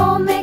all made